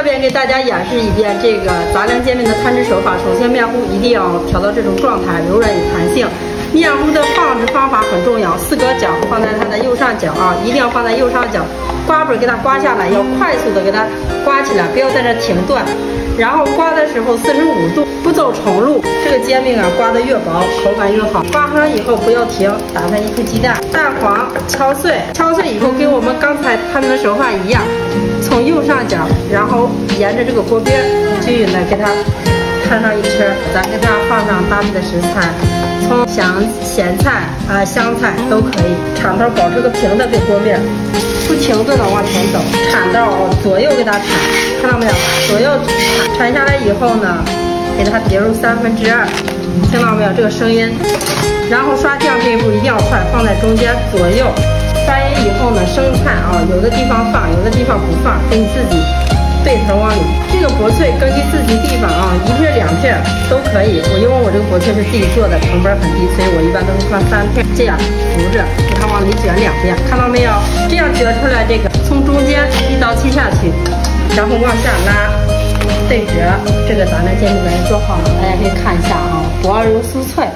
下边给大家演示一遍这个杂粮煎饼的摊制手法。首先面糊一定要调到这种状态，柔软有弹性。面糊的放置方法很重要，四个角放在它的右上角啊，一定要放在右上角。刮本给它刮下来，要快速的给它刮起来，不要在这停顿。然后刮的时候四十五度，不走重路。这个煎饼啊，刮的越薄，口感越好。刮好以后不要停，打上一颗鸡蛋，蛋黄敲碎，敲碎以后跟我们刚才摊的手法一样，从右上角，然后沿着这个锅边均匀的给它。摊上一圈，咱给它放上搭配的食材，葱、香、咸菜啊、香菜都可以。铲刀保持个平的给锅面，不停顿的往前走。铲刀左右给它铲，看到没有？左右铲，铲下来以后呢，给它叠入三分之二，听到没有？这个声音。然后刷酱这一步一定要快，放在中间左右。刷匀以后呢，生菜啊，有的地方放，有的地方不放，给你自己对头往里。这个薄脆根据自己地方啊，一片两。片都可以，我因为我这个薄脆是自己做的，成本很低，所以我一般都是放三片，这样扶着，给它往里卷两遍，看到没有？这样卷出来这个，从中间一刀切下去，然后往下拉，对折，这个咱的煎饼人做好了，大家可以看一下啊，薄而又酥脆。